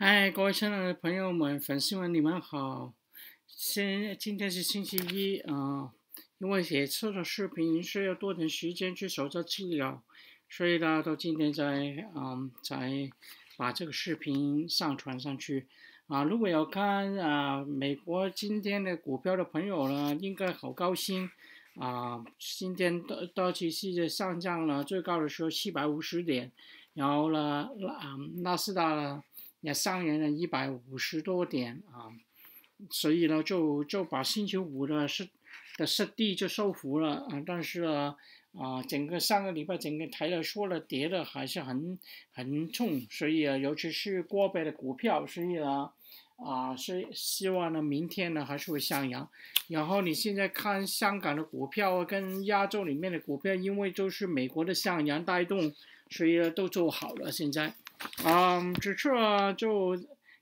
嗨，各位亲爱的朋友们、粉丝们，你们好。现今天是星期一啊，因为写测的视频需要多点时间去搜集资料，所以呢，到今天才嗯才把这个视频上传上去。啊，如果要看啊美国今天的股票的朋友呢，应该好高兴啊！今天道道奇系上涨了，最高的时候七百五十点，然后呢，啊纳斯达呢。也上扬了一百五十多点啊，所以呢，就就把星期五的失的失地就收服了啊。但是呢，啊，整个上个礼拜整个台的说了跌的还是很很重，所以啊，尤其是个别的股票，所以呢，啊，所以希望呢，明天呢还是会上扬。然后你现在看香港的股票跟亚洲里面的股票，因为都是美国的上扬带动，所以呢都做好了现在。啊，这次啊，就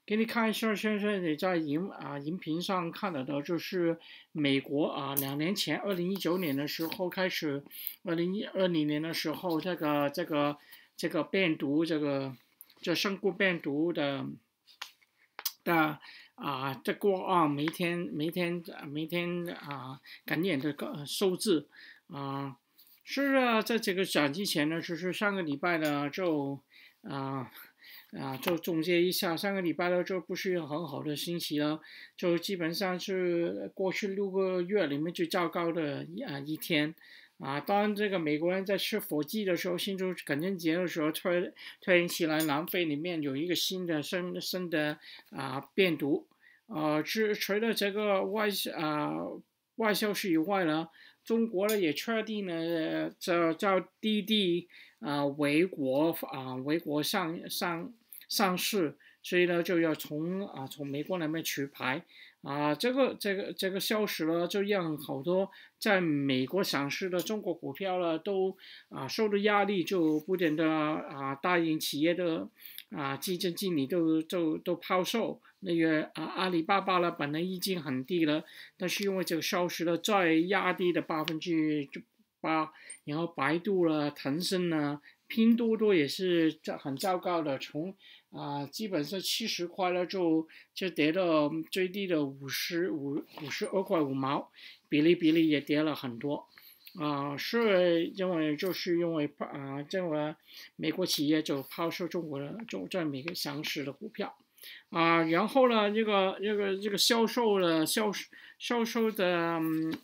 给你看一下，现在你在荧啊荧屏上看到的，就是美国啊，两年前，二零一九年的时候开始，二零一二零年的时候，这个这个这个病毒，这个这新冠病毒的的啊，这过啊，每天每天每天啊感染的个数字啊，是啊，在这个讲之前呢，就是上个礼拜呢就。啊啊，就总结一下，上个礼拜呢就不是很好的星期了，就基本上是过去六个月里面最糟糕的一啊一天啊。当这个美国人在吃火鸡的时候，庆祝感恩节的时候，突然突然起来，南非里面有一个新的生新的啊病毒啊，除除了这个外啊外消息以外呢，中国呢也确定了这叫滴滴。啊，为国啊，为国上上上市，所以呢，就要从啊从美国那边取牌啊，这个这个这个消息呢，就让好多在美国上市的中国股票呢，都啊受到压力，就不停的啊大型企业的啊基金经理都都都抛售，那个啊阿里巴巴呢，本来已经很低了，但是因为这个消息呢，再压低了百分之八。然后百度了，腾讯呢，拼多多也是很糟糕的，从啊基本上七十块了就就跌到最低的五十五五十二块五毛，比例比例也跌了很多，啊是因为就是因为啊这个美国企业就抛售中国的中在美国上市的股票，啊然后呢这个这个这个销售的销销售的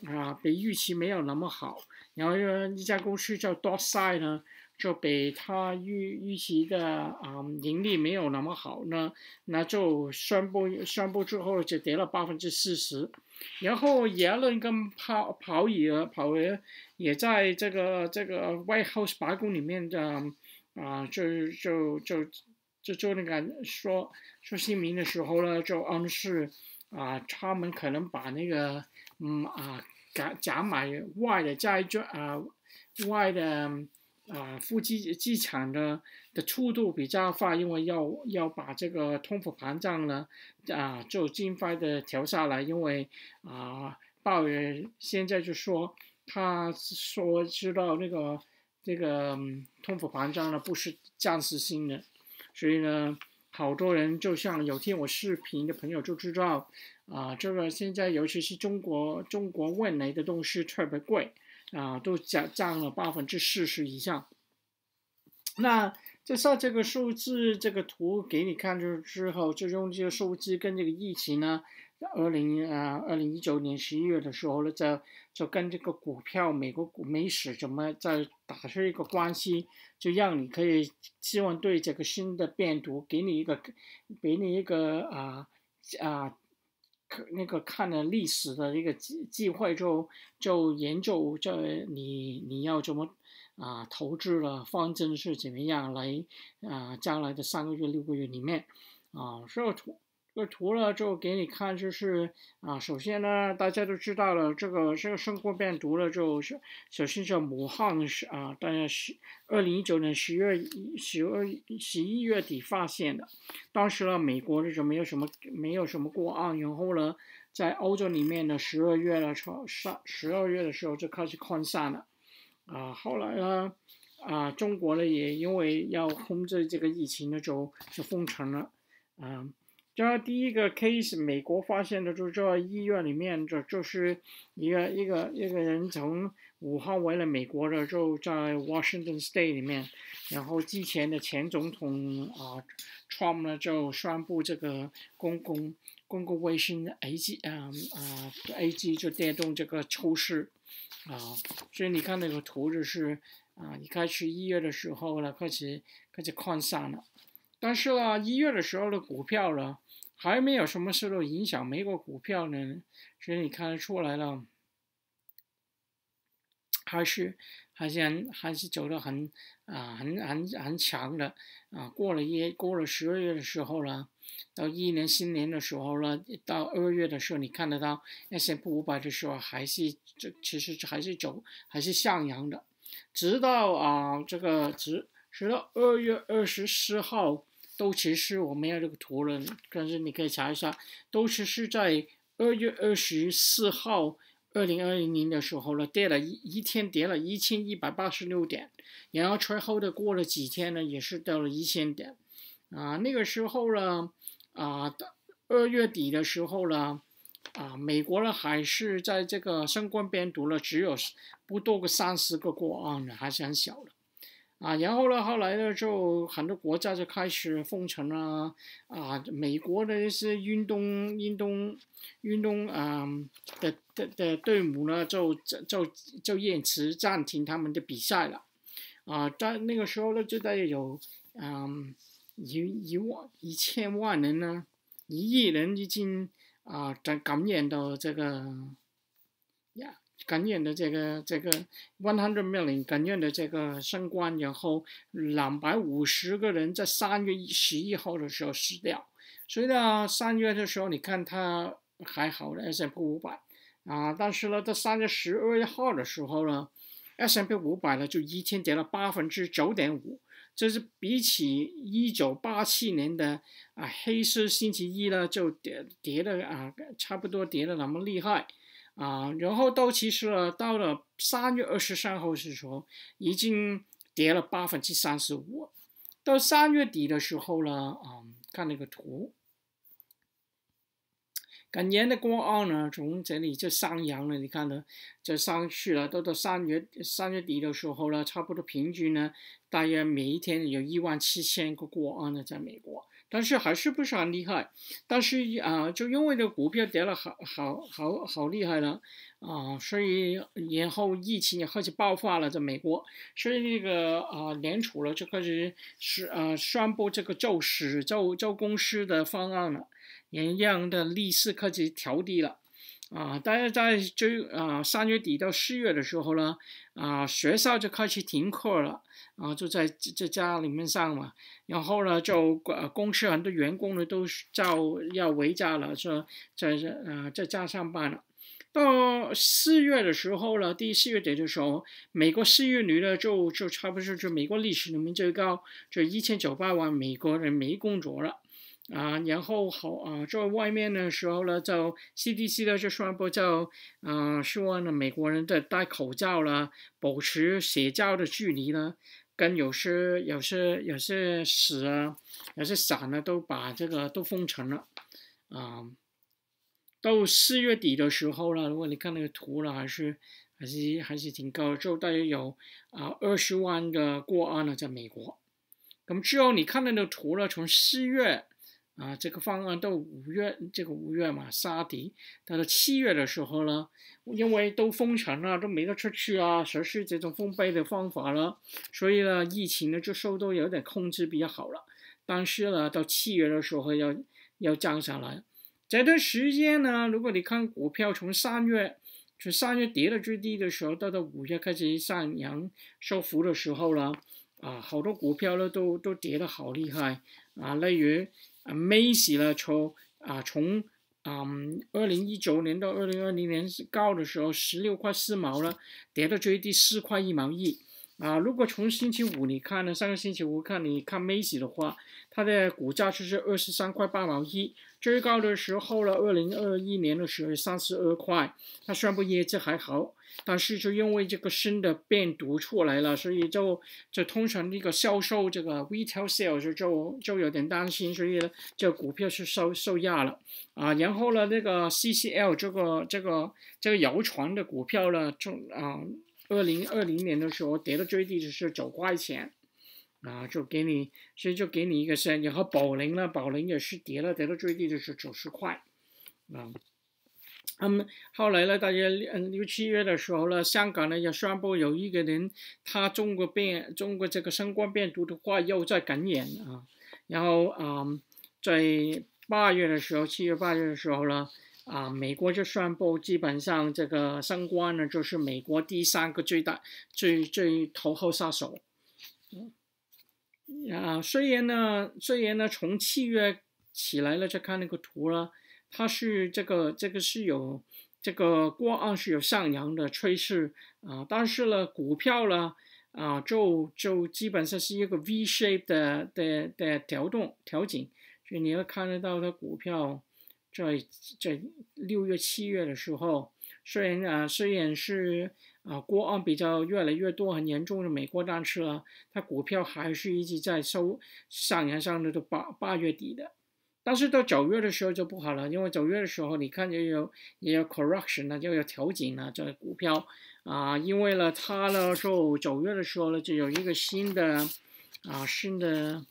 啊比预期没有那么好。然后一家公司叫 DotSide 呢，就比他预预期的啊盈利没有那么好呢，那就宣布宣布之后就跌了百分之四十。然后耶伦跟鲍鲍尔鲍尔也在这个这个 White House 白宫里面的啊就就就就就那个说说姓名的时候呢，就暗示啊他们可能把那个嗯啊。假假买外的债券啊，外的啊，副机机场的的速度比较快，因为要要把这个通货膨胀呢啊，就尽快的调下来，因为啊，鲍尔现在就说，他说知道那个这个通货膨胀呢不是暂时性的，所以呢，好多人就像有听我视频的朋友就知道。啊，这个现在尤其是中国，中国问来的东西特别贵，啊，都降降了百分之四十以上。那这上这个数字，这个图给你看就之后，就用这个数字跟这个疫情呢，二零啊，二零一九年十一月的时候呢，就就跟这个股票，美国股美史怎么在打出一个关系，就让你可以希望对这个新的病毒给你一个，给你一个啊啊。那个看了历史的一个机机会，就就研究这你你要怎么啊投资了方针是怎么样来啊将来的三个月六个月里面啊所以。这图呢，就给你看，就是啊，首先呢，大家都知道了，这个这个新冠病毒呢，就是首先叫武汉是啊，大概是二零一九年十月十二十一月底发现的，当时呢，美国呢就没有什么没有什么过案，然后呢，在欧洲里面呢，十二月的时候上十二月的时候就开始扩散了，啊，后来呢，啊，中国呢也因为要控制这个疫情呢，就就封城了。啊。这第一个 case，美国发现的就这医院里面，这就是一个一个一个人从武汉回了美国的，就在 Washington State 里面，然后之前的前总统啊，Trump 呢就宣布这个公共公共卫生 A G 啊啊 A G 就带动这个抽市啊，所以你看那个图就是啊，一开始一月的时候呢，开始开始扩散了。但是呢，一月的时候的股票呢，还没有什么受到影响。美国股票呢，所以你看得出来了，还是还是还是走得很啊，很很很强的啊。过了一过了十二月的时候呢，到一年新年的时候呢，到二月的时候，你看得到 S M P 五百的时候，还是这其实还是走还是向阳的，直到啊这个直直到二月二十四号。都其实我没有这个图了，但是你可以查一下，都其实在二月二十四号，二零二零年的时候呢，跌了一一天跌了一千一百八十六点，然后随后的过了几天呢，也是到了一千点，啊，那个时候呢，啊，二月底的时候呢，啊，美国呢还是在这个新冠病毒呢只有不多个三十个个案呢，还是很小的。啊，然后呢，后来呢，就很多国家就开始封城了。啊，美国的一些运动、运动、运动啊的的的队伍呢，就就就延迟暂停他们的比赛了。啊，在那个时候呢，就大约有嗯一一万一千万人呢，一亿人已经啊感感染到这个。感染的这个这个 one hundred million 感染的这个新冠，然后两百五十个人在三月十一号的时候死掉，所以呢，三月的时候你看它还好的 S M P 五百啊，但是呢，在三月十二号的时候呢，S M P 五百呢就一天跌了百分之九点五，这是比起一九八七年的啊黑色星期一呢就跌跌的啊差不多跌的那么厉害。啊，然后到其实了，到了三月二十三号的时候，已经跌了百分之三十五。到三月底的时候呢，啊，看那个图，感染的个案呢，从这里就上扬了，你看呢，就上去了。到到三月三月底的时候呢，差不多平均呢，大约每一天有一万七千个个案呢，在美国。但是还是不是很厉害，但是啊，就因为这股票跌了好好好好厉害了啊，所以然后疫情也开始爆发了，在美国，所以那个啊联储了就开始是啊宣布这个救市救救公司的方案了，一样的利息开始调低了。啊，大家在就啊三月底到四月的时候呢，啊学校就开始停课了，啊就在在家里面上嘛，然后呢就呃公司很多员工呢都叫要回家了，说在在啊在家上班了。到四月的时候呢，第四月底的时候，美国失业率呢就就差不多就美国历史里面最高，就一千九百万美国人没工作了。啊，然后好啊，在外面的时候呢，就 CDC 呢就宣布就啊，希望呢美国人的戴口罩了，保持社交的距离呢，跟有些有些有些市啊，有些省呢都把这个都封城了，啊，到四月底的时候呢，如果你看那个图了，还是还是还是挺高的，就大约有啊二十万个过案了，在美国。那么之后你看那个图了，从四月。啊，这个方案到五月，这个五月嘛，杀敌。到了七月的时候呢，因为都封城了，都没得出去啊，实施这种封闭的方法了，所以呢，疫情呢就受到有点控制比较好了。但是呢，到七月的时候要要降下来。这段时间呢，如果你看股票从三月，从三月跌到最低的时候，到到五月开始上扬收复的时候呢，啊，好多股票呢都都跌得好厉害啊，例如。啊，梅西呢，从啊从啊二零一九年到二零二零年高的时候十六块四毛呢，跌到最低四块一毛一，啊，如果从星期五你看呢，上个星期五看你看 Macy 的话，它的股价就是二十三块八毛一，最高的时候呢，二零二一年的时候三十二块。它宣布业绩还好，但是就因为这个新的病毒出来了，所以就就通常那个销售这个 retail sales 就就有点担心，所以呢，这股票是受受压了啊。然后呢，那个 CCL 这个这个这个谣传的股票呢，就啊。二零二零年的时候跌到最低就是九块钱，啊，就给你，所以就给你一个升。然后宝林呢，宝林也是跌了，跌到最低就是九十块，啊，那么后来呢，大家嗯六七月的时候呢，香港呢也宣布有一个人他中国变中国这个新冠病毒的话又在感染啊，然后啊，在八月的时候，七月八月的时候呢。啊，美国就宣布，基本上这个升官呢，就是美国第三个最大、最最头号杀手。啊，虽然呢，虽然呢，从七月起来了，再看那个图了，它是这个这个是有这个过岸是有上扬的趋势啊，但是呢，股票呢，啊，就就基本上是一个 V shape 的的的调动调整，所以你要看得到它股票。在在六月、七月的时候，虽然啊，虽然是啊，国安比较越来越多、很严重的美国但是啊，它股票还是一直在收上扬上的，都八八月底的。但是到九月的时候就不好了，因为九月的时候你看也有也有 correction 了，就有调整了这股票啊，因为呢，它呢就九月的时候呢就有一个新的啊新的。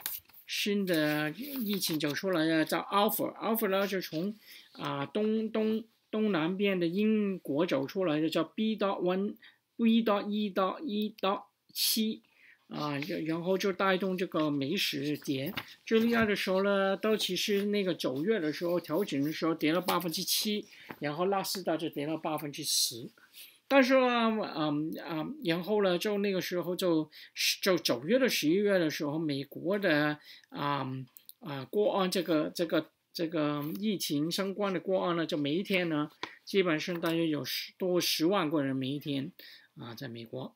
新的疫情走出来了，叫 Alpha，Alpha 呢就从啊东东东南边的英国走出来的，叫 B. 到 One，B 到一到一到七，啊，然后就带动这个美食跌。最厉害的时候呢，到其实那个九月的时候调整的时候跌了百分之七，然后纳斯达就跌了百分之十。但是呢，嗯嗯，然后呢，就那个时候就就九月的十一月的时候，美国的啊啊过案这个这个这个疫情相关的过案呢，就每一天呢，基本上大约有十多十万个人每一天啊，在美国。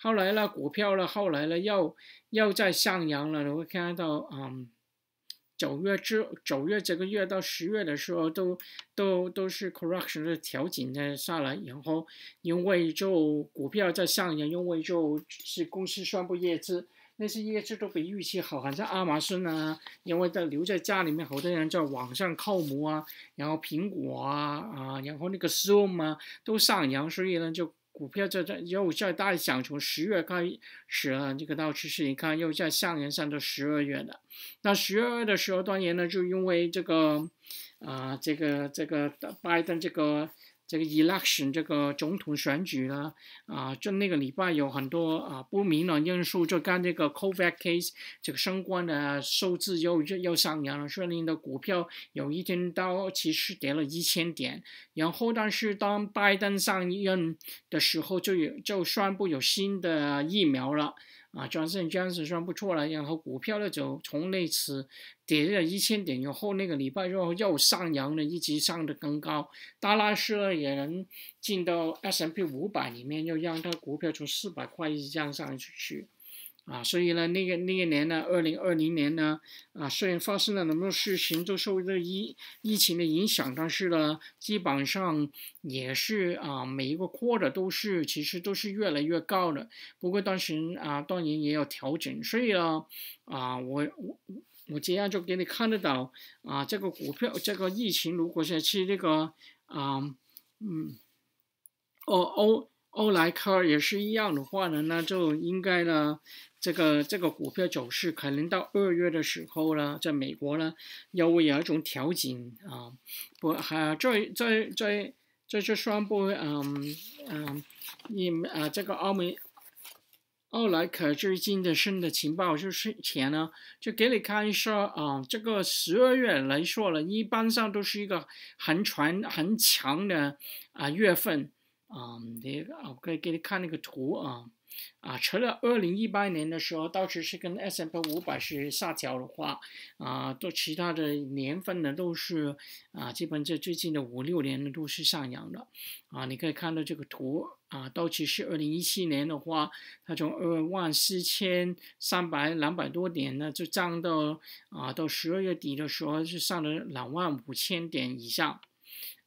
后来呢，股票呢，后来呢，又又在上扬了，你会看到啊。九月之九月这个月到十月的时候，都都都是 correction 的调整的下来，然后因为就股票在上扬，因为就是公司宣布业绩，那些业绩都比预期好，好像亚马逊啊，因为在留在家里面，好多人在网上靠模啊，然后苹果啊啊，然后那个 Zoom 啊都上扬，所以呢就。股票在在又在大想从十月开始啊，这个到趋势，你看又在上沿上到十二月的。那十二月的时候，当然呢，就因为这个啊，这个这个拜登这个。这个 election 这个总统选举呢，啊，就那个礼拜有很多啊不明朗因素，就跟这个 COVID case 这个相关的数字又又上扬了，所以的股票有一天到其实跌了一千点。然后，但是当拜登上任的时候，就有就宣布有新的疫苗了。啊，转身这样子算不错了，然后股票呢就从那次跌了一千点以后，那个礼拜又又上扬了，一直上的更高，达拉斯也能进到 S M P 五百里面，又让它股票从四百块一直降上去。啊，所以呢，那个那一年呢，二零二零年呢，啊，虽然发生了那么多事情，都受这疫疫情的影响，但是呢，基本上也是啊，每一个 quarter 都是其实都是越来越高的。不过当时啊，当然也有调整，所以呢，啊，我我我这样就给你看得到啊，这个股票这个疫情如果是去这个啊，嗯，哦哦欧莱克也是一样的话呢，那就应该呢。这个这个股票走势可能到二月的时候呢，在美国呢，又会有一种调整啊，不还在在在在这宣布嗯嗯，你啊这个奥美奥莱克最近的新的情报就是前呢，就给你看一下啊，这个十二月来说了，一般上都是一个很传很强的啊月份啊，那个我可以给你看那个图啊。啊，除了二零一八年的时候，倒是是跟 S M P 五百是下调的话，啊，都其他的年份呢都是啊，基本这最近的五六年呢都是上扬的，啊，你可以看到这个图啊，道奇是二零一七年的话，它从二万四千三百两百多点呢，就涨到啊，到十二月底的时候是上了两万五千点以上，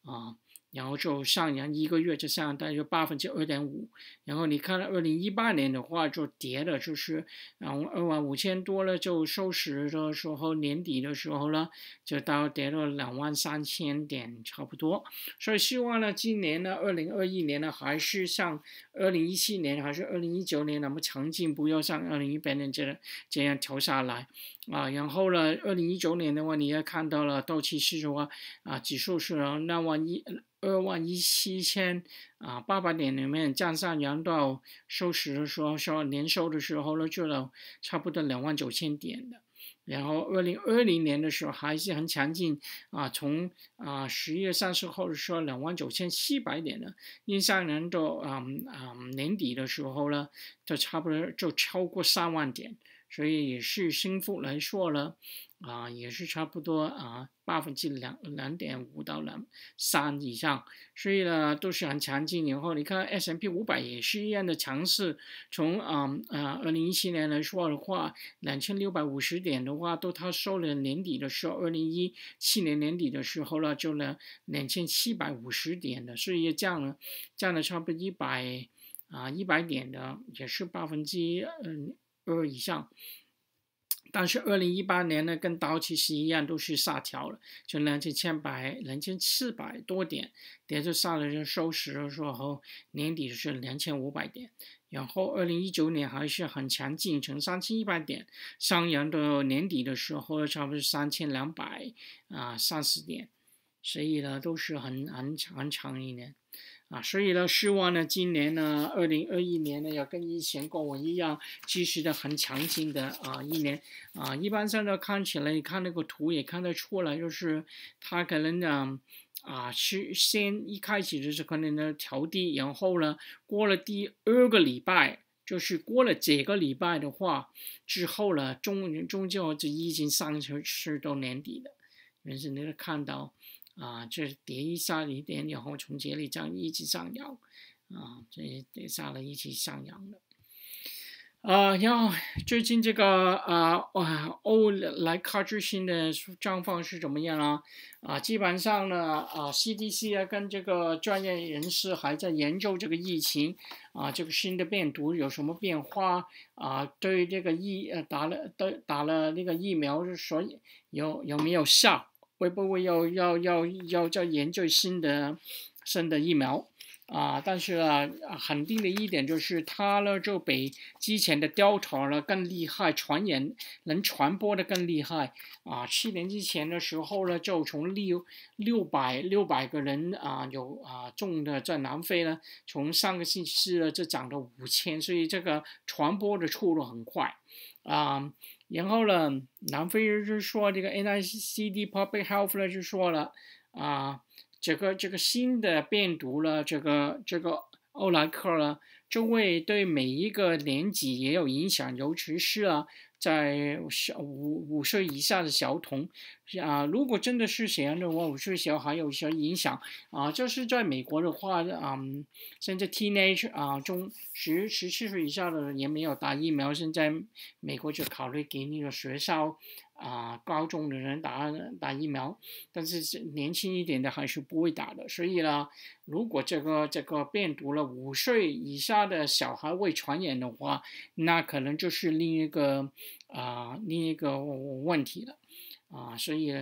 啊。然后就上扬一个月就上大约百分之二点五，然后你看二零一八年的话就跌了，就是然后二万五千多了就收市的时候年底的时候呢，就到跌了两万三千点差不多，所以希望呢今年呢二零二一年呢还是像二零一七年还是二零一九年那么强劲，不要像二零一八年这样这样调下来啊，然后呢二零一九年的话你也看到了到期是说啊指数是那万一。二万一七千啊八百点里面降上扬到收市的时候，说年收的时候呢，就到差不多两万九千点的。然后二零二零年的时候还是很强劲啊，从啊十月三十号的时候两万九千七百点的，印象年到啊啊年底的时候呢，就差不多就超过三万点，所以也是升幅来说呢。啊，也是差不多啊，百分之两两点五到两三以上，所以呢都是很强劲。然后你看 S M P 五百也是一样的强势，从啊啊二零一七年来说的话，两千六百五十点的话，都它收了年底的时候，二零一七年年底的时候呢，就呢两千七百五十点的，所以也降了降了差不多一百啊一百点的，也是百分之嗯二以上。但是二零一八年呢，跟道奇是一样，都是下调了，就两千千百、两千四百多点，跌着下来就收十的时候，年底是两千五百点。然后二零一九年还是很强劲，成三千一百点上扬到年底的时候，差不多三千两百啊三十点，所以呢，都是很很很长一年。啊，所以呢，希望呢，今年呢，二零二一年呢，要跟以前跟我一样，继续的很强劲的啊一年啊。一般上呢，看起来看那个图也看得出来，就是它可能呢，啊，是先一开始就是可能呢调低，然后呢，过了第二个礼拜，就是过了这个礼拜的话，之后呢，终终究就已经上升是到年底了，但是你能看到。啊，这跌一下一点，然后从这里这样一直上扬，啊，这跌下来一起上扬的，啊，然后最近这个啊，欧莱卡最新的状况是怎么样啊？啊，基本上呢，啊，CDC 啊跟这个专业人士还在研究这个疫情，啊，这个新的病毒有什么变化？啊，对这个疫呃打了打打了那个疫苗，所以有有没有效？会不会要要要要再研究新的新的疫苗啊？但是啊，肯定的一点就是，它呢就比之前的 Delta 呢更厉害，传染能传播的更厉害啊。七年之前的时候呢，就从六六百六百个人啊有啊中的在南非呢，从上个星期四呢就涨到五千，所以这个传播的速度很快啊。然后呢，南非人就说这个 NICD Public Health 呢就说了啊，这个这个新的病毒了，这个这个欧莱克了，就会对每一个年级也有影响，尤其是啊。在小五五岁以下的小童，啊，如果真的是这样的话，五岁小孩有一些影响啊。就是在美国的话，嗯，现在 teenage 啊，中十十七岁以下的人也没有打疫苗，现在美国就考虑给那个学校。啊，高中的人打打疫苗，但是年轻一点的还是不会打的。所以呢，如果这个这个病毒了五岁以下的小孩未传染的话，那可能就是另一个啊另一个问题了啊。所以。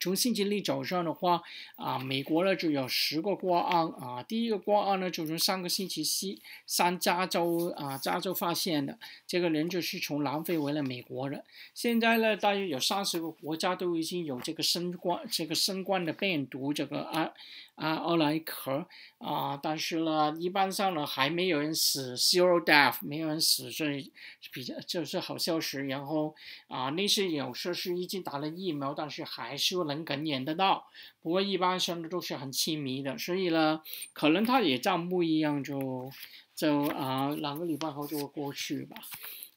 从星期六早上的话，啊，美国呢就有十个挂案啊。第一个挂案呢，就从上个星期西三加州啊，加州发现的。这个人就是从南非回来美国的。现在呢，大约有三十个国家都已经有这个新冠这个新冠的病毒这个啊。啊，奥莱克啊，但是呢，一般上呢还没有人死，zero death，没有人死，所以比较就是好消息。然后啊，那些有说是已经打了疫苗，但是还是。能感染得到，不过一般生的都是很亲密的，所以呢，可能他也像木一样，就就啊两个礼拜后就会过去吧。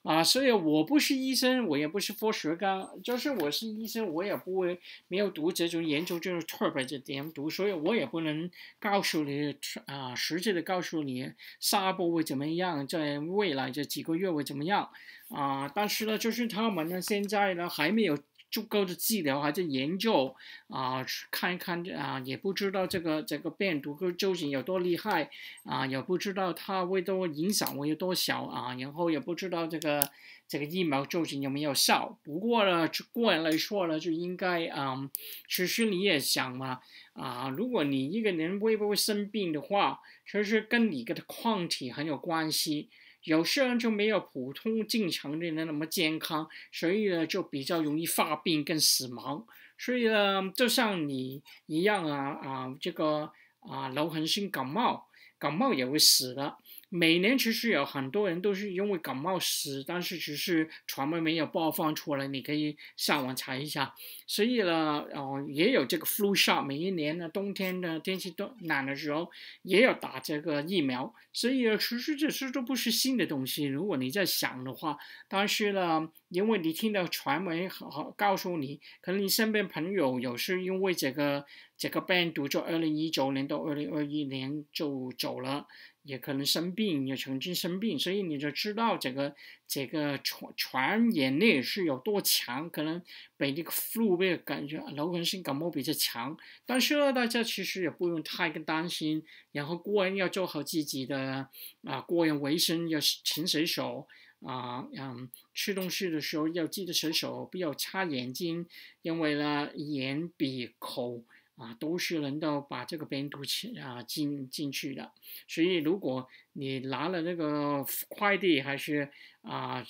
啊，所以我不是医生，我也不是科学家，就是我是医生，我也不会没有读这种研究，就是特别的点读，所以我也不能告诉你啊，实际的告诉你下一步会怎么样，在未来这几个月会怎么样啊？但是呢，就是他们呢现在呢还没有。足够的治疗还在研究啊，看一看啊，也不知道这个这个病毒究竟有多厉害啊，也不知道它会多影响会有多小啊，然后也不知道这个这个疫苗究竟有没有效。不过呢，就个人来说呢，就应该啊，其实你也想嘛啊，如果你一个人会不会生病的话，其实跟你的抗体很有关系。有些人就没有普通正常的人那么健康，所以呢就比较容易发病跟死亡。所以呢，就像你一样啊啊，这个啊流行性感冒，感冒也会死的。每年其实有很多人都是因为感冒死，但是只是传闻没有爆发出来，你可以上网查一下。所以呢，哦，也有这个 flu shot，每一年呢冬天的天气都冷的时候也有打这个疫苗。所以其实这些都不是新的东西。如果你在想的话，但是呢，因为你听到传闻好告诉你，可能你身边朋友有时因为这个这个病毒，就二零一九年到二零二一年就走了。也可能生病，也曾经生病，所以你就知道这个这个传传染力是有多强，可能比这个 flu 被感觉流行性感冒比较强。但是呢，大家其实也不用太过担心，然后个人要做好自己的啊个人卫生，要勤洗手啊，嗯，吃东西的时候要记得洗手，不要擦眼睛，因为呢，眼、鼻、口。啊，都是能够把这个病毒进啊进进去的，所以如果你拿了那个快递，还是啊，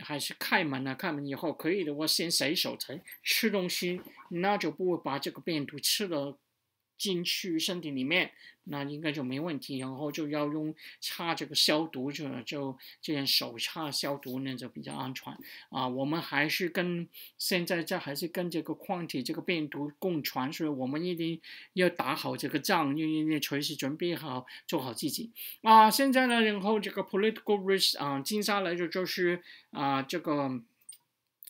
还是开门了，开门以后可以的话，先洗手才吃东西，那就不会把这个病毒吃了。进去身体里面，那应该就没问题。然后就要用擦这个消毒，就就这样手擦消毒，那就比较安全啊。我们还是跟现在这还是跟这个抗体这个病毒共存，所以我们一定要打好这个仗，要要随时准备好，做好自己啊。现在呢，然后这个 political risk 啊，接下来就就是啊这个。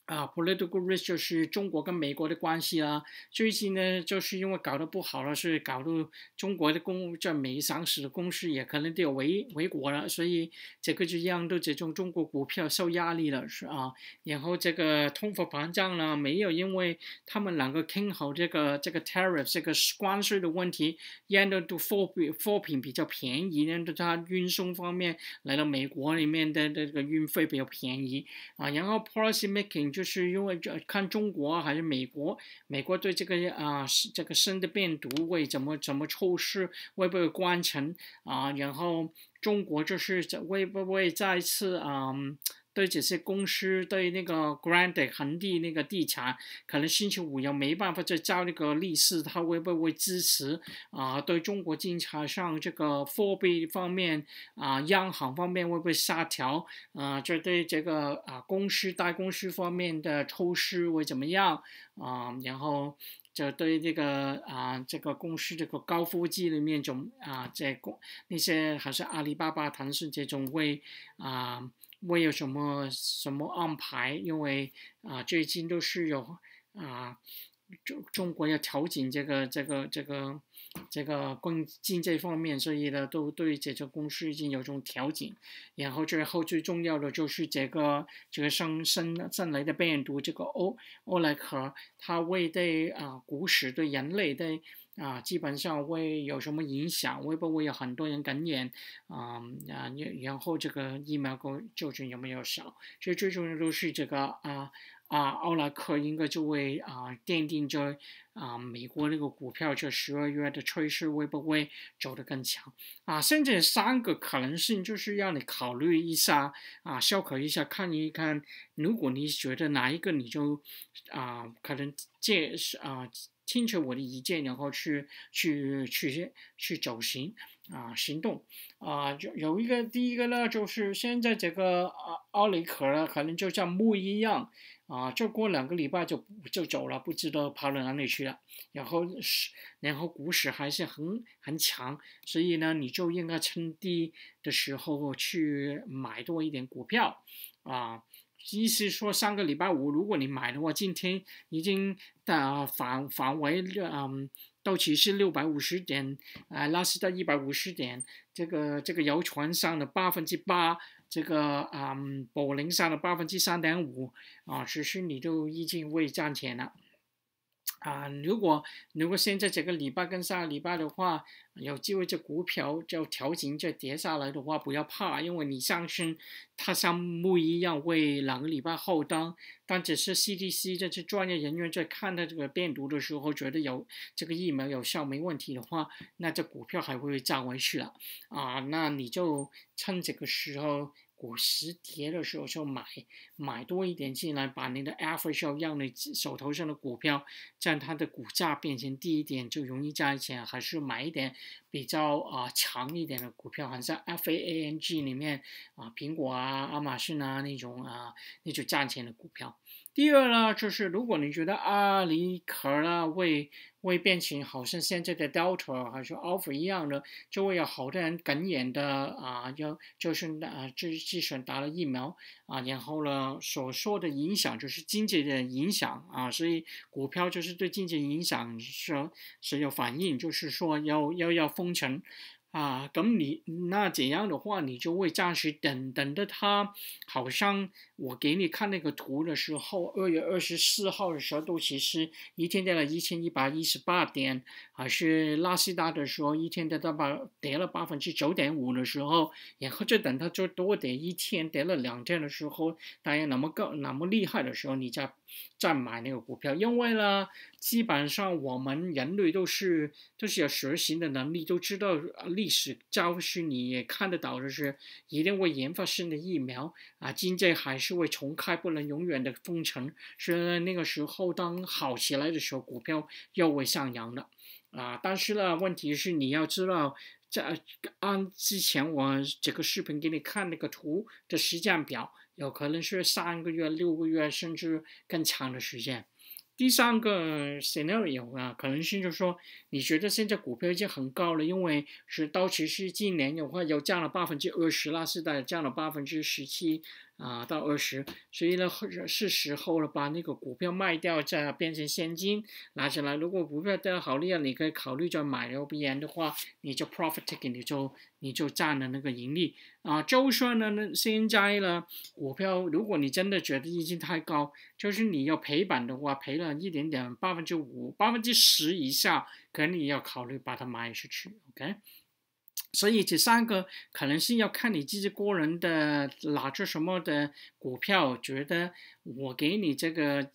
啊，political risk 就是中国跟美国的关系啊。最近呢，就是因为搞得不好了，所以搞得中国的公在美上市的公司也可能都要回回国了，所以这个就让到这种中国股票受压力了，是啊。然后这个通货膨胀呢，没有因为他们两个听好这个这个 tariff 这个关税的问题，让到都货币货品比较便宜，让到它运送方面来到美国里面的这个运费比较便宜啊。然后 policy making 就是因为这看中国还是美国，美国对这个啊这个新的病毒会怎么怎么措施，会不会关城啊？然后中国就是会不会再次啊？对这些公司，对那个 Grand 恒地那个地产，可能星期五又没办法再交那个利息，他会不会支持啊？对中国经济上这个货币方面啊，央行方面会不会下调啊？这对这个啊公司大公司方面的措施会怎么样啊？然后这对这个啊这个公司这个高科技里面种啊这公那些还是阿里巴巴、腾讯这种会啊。没有什么什么安排？因为啊，最近都是有啊，中中国要调整这个这个这个这个经经济方面，所以呢，都对这些公司已经有种调整。然后最后最重要的就是这个这个生生生来的病毒，这个欧欧莱克，它会对啊股市对人类的。啊，基本上会有什么影响？会不会有很多人感染？啊啊，然后这个疫苗够究竟有没有效？所以最重要都是这个啊啊，奥拉克应该就会啊奠定着啊美国那个股票这十二月的趋势会不会走得更强？啊，甚至三个可能性就是让你考虑一下啊，消考一下，看一看，如果你觉得哪一个你就啊可能借啊。听取我的意见，然后去去去去走行啊，行动啊，有有一个第一个呢，就是现在这个啊奥雷克呢，可能就像木一样啊，就过两个礼拜就就走了，不知道跑到哪里去了。然后是，然后股市还是很很强，所以呢，你就应该趁低的时候去买多一点股票，啊，意思说上个礼拜五如果你买的话，今天已经的返返回嗯。到期是六百五十点，啊，拉斯到一百五十点，这个这个谣传上的八分之八，这个啊，柏林上的八分之三点五，啊，其实你都已经未赚钱了。啊，如果如果现在这个礼拜跟上个礼拜的话，有机会这股票就调整就跌下来的话，不要怕，因为你上升，它像木一样会两个礼拜后当，但只是 CDC 这些专业人员在看到这个病毒的时候，觉得有这个疫苗有效没问题的话，那这股票还会涨回去了，啊，那你就趁这个时候。股市跌的时候就买，买多一点进来，把你的 average 让你手头上的股票，在它的股价变成低一点，就容易赚钱。还是买一点比较啊强一点的股票，好像 FAANG 里面啊苹果啊、亚马逊啊那种啊那种赚钱的股票。第二呢，就是如果你觉得阿里壳啦会会变成好像现在的 Delta 还是 Alpha 一样的，就会有好多人感染的啊，要就是啊，自自选打了疫苗啊，然后呢所受的影响就是经济的影响啊，所以股票就是对经济影响是是有反应，就是说要要要封城。啊，咁你那这样的话，你就会暂时等等的它，好像我给你看那个图的时候，二月二十四号的时候都其实一天跌了一千一百一十八点，还是拉斯达的时候一天跌到八跌了百分之九点五的时候，然后就等它就多跌一天，跌了两天的时候，大家那么高那么厉害的时候，你再再买那个股票，因为呢，基本上我们人类都是都是有学习的能力，都知道历史教训，你也看得到，就是一定会研发新的疫苗啊，经济还是会重开，不能永远的封城。是那个时候，当好起来的时候，股票又会上扬的啊。但是呢，问题是你要知道，在按之前我这个视频给你看那个图的时间表。有可能是三个月、六个月，甚至更长的时间。第三个 scenario 啊，可能性就是说，你觉得现在股票已经很高了，因为是道奇是今年的话又降了百分之二十，啦，是的降了百分之十七。啊，到二十，所以呢，是时候了，把那个股票卖掉，再变成现金拿起来。如果股票跌好厉害，你可以考虑再买；要不然的话，你就 profit taking，你就你就占了那个盈利。啊，就算呢，那现在呢，股票如果你真的觉得已经太高，就是你要赔本的话，赔了一点点，百分之五、百分之十以下，可能你要考虑把它卖出去。OK。所以这三个可能性要看你自己个人的拿着什么的股票，觉得我给你这个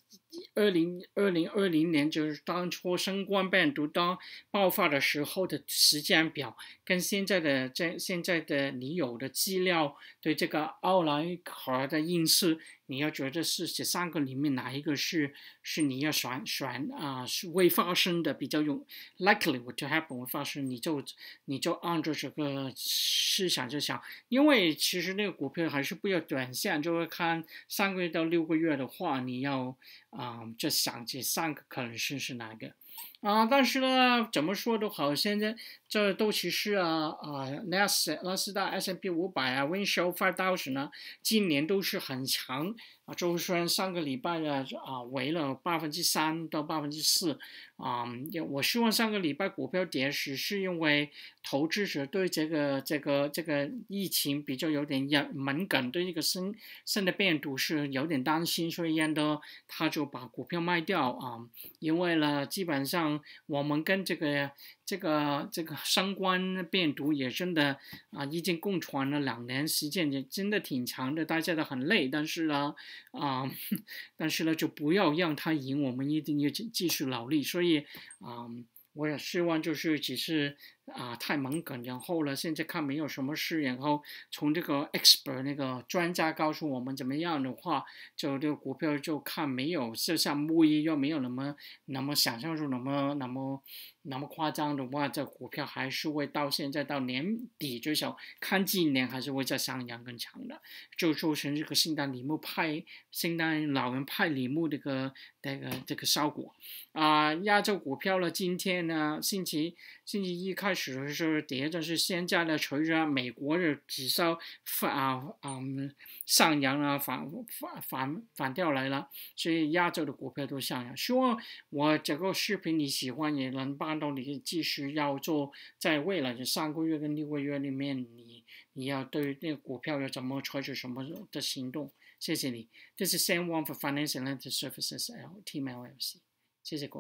二零二零二零年就是当初新冠病毒当爆发的时候的时间表，跟现在的这现在的你有的资料对这个奥莱克的应试。你要觉得是这三个里面哪一个是是你要选选啊是会发生的比较有 likely to happen 会发生，你就你就按照这个思想就想，因为其实那个股票还是不要短线，就会看三个月到六个月月的话，你要啊就想起三个可能性是哪个。啊，但是呢，怎么说都好，现在这都其实啊啊，纳斯纳斯达 S M P 五百啊，Windshow Five Thousand 呢，今年都是很强啊，就算上个礼拜的啊，为了百分之三到百分之四。啊，我希望上个礼拜股票跌时，是因为投资者对这个这个这个疫情比较有点敏感，对这个新新的病毒是有点担心，所以呢他就把股票卖掉啊。因为呢，基本上我们跟这个这个这个新冠病毒也真的啊，已经共存了两年时间，也真的挺长的，大家都很累。但是呢，啊，但是呢，就不要让它赢，我们一定要继继续努力。所以。啊，我也希望就是只是啊太猛梗，然后呢，现在看没有什么事，然后从这个 expert 那个专家告诉我们怎么样的话，就这个股票就看没有，就像木一又没有那么那么想象中那么那么那么夸张的话，这股票还是会到现在到年底最少看今年还是会再上扬更强的，就做成这个圣诞礼物派圣诞老人派礼物这个这个这个效果。啊，亚洲股票呢，今天呢星期星期一开始的时候跌的是现在的，随着美国的指数反啊嗯上扬啊反反反反掉来了，所以亚洲的股票都上扬。希望我这个视频你喜欢，也能帮到你继续要做，在未来的三个月跟六个月里面，你你要对那个股票要怎么采取什么的行动？谢谢你，这是 Sam Wong for Financial Services L T M L C，谢谢各位。